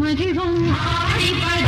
么的风，你把。